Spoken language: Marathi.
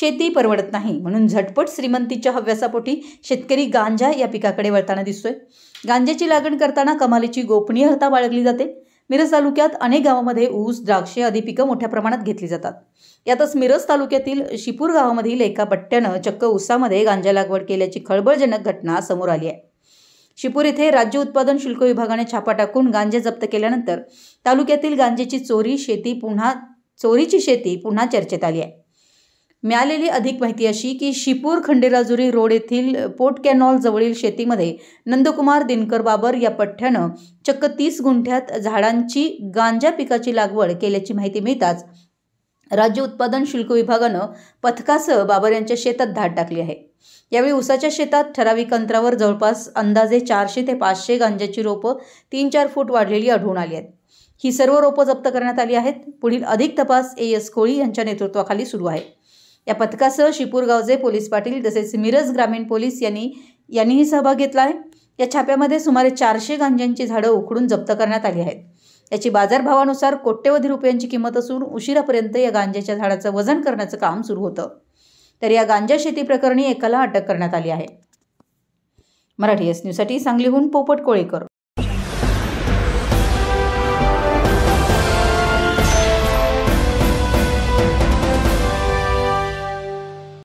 शेती परवडत नाही. म्हणून झटपट श्रीमंतीच्या हव्यासापोटी शेतकरी गांजा या पिकाकडे वळताना दिसतोय. गांजाची लागण करताना कमालीची गोपनीयता बाळगली जाते. मिरज तालुक्यात अनेक गावामध्ये ऊस द्राक्षे आदी पिकं मोठ्या प्रमाणात घेतली जातात. यातच मिरज तालुक्यातील शिपूर गावामधील एका पट्ट्यानं चक्क ऊसामध्ये गांजा लागवड केल्याची खळबळजनक घटना समोर आली आहे. शिपूर येथे राज्य उत्पादन शुल्क विभागाने छापा टाकून गांजे जप्त केल्यानंतर तालुक्यातील गांजेची चोरी शेती पुन्हा चोरीची शेती पुन्हा चर्चेत आली आहे. मिळालेली अधिक माहिती अशी की शिपूर खंडेराजुरी रोड येथील पोट कॅनॉल जवळील शेतीमध्ये नंदकुमार दिनकर बाबर या पठ्ठ्यानं चक्क तीस गुंठ्यात झाडांची गांजा पिकाची लागवड केल्याची माहिती मिळताच राज्य उत्पादन शुल्क विभागानं पथकासह बाबर यांच्या शेतात धाड टाकली आहे. यावेळी ऊसाच्या शेतात ठराविक अंतरावर जवळपास अंदाजे चारशे ते पाचशे गांजाची रोपं तीन चार फूट वाढलेली आढळून आली आहेत. ही सर्व रोपं जप्त करण्यात आली आहेत. पुढील अधिक तपास ए एस कोळी यांच्या नेतृत्वाखाली सुरू आहे. या पथकासह शिपूरगावचे पोलीस पाटील तसेच मिरज ग्रामीण पोलीस यांनी यांनीही सहभाग घेतला आहे. या छाप्यामध्ये सुमारे चारशे गांजांची झाडं उखडून जप्त करण्यात आली आहेत. याची बाजारभावानुसार कोट्यवधी रुपयांची किंमत असून उशिरापर्यंत या गांजाच्या झाडाचं वजन करण्याचं काम सुरू होतं. तर या गांजा शेती प्रकरणी एकाला अटक करण्यात आली आहे. मराठी एस न्यूजसाठी सांगलीहून पोपट कोळेकर.